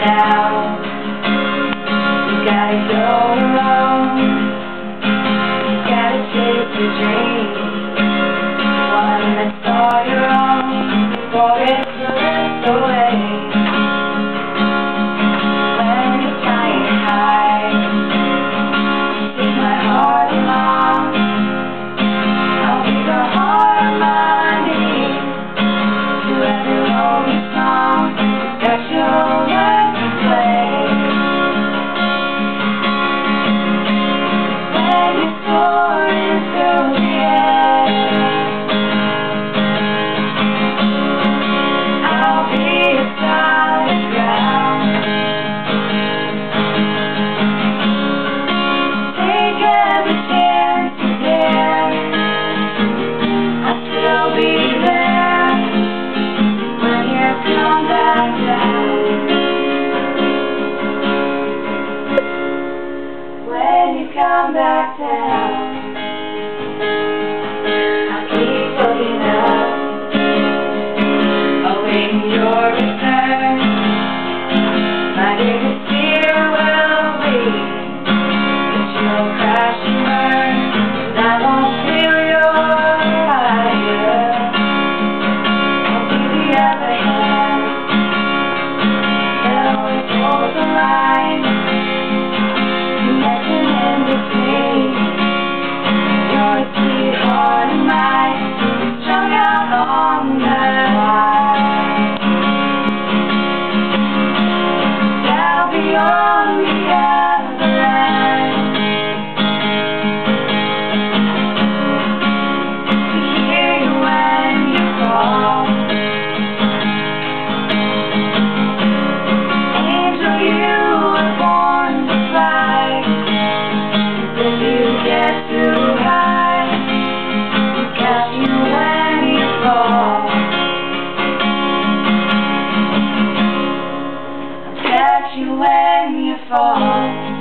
now. You gotta go alone. You gotta chase your dream. One that's all your own before it slips away. come back down. you when you fall.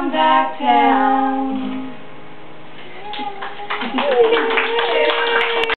come back down.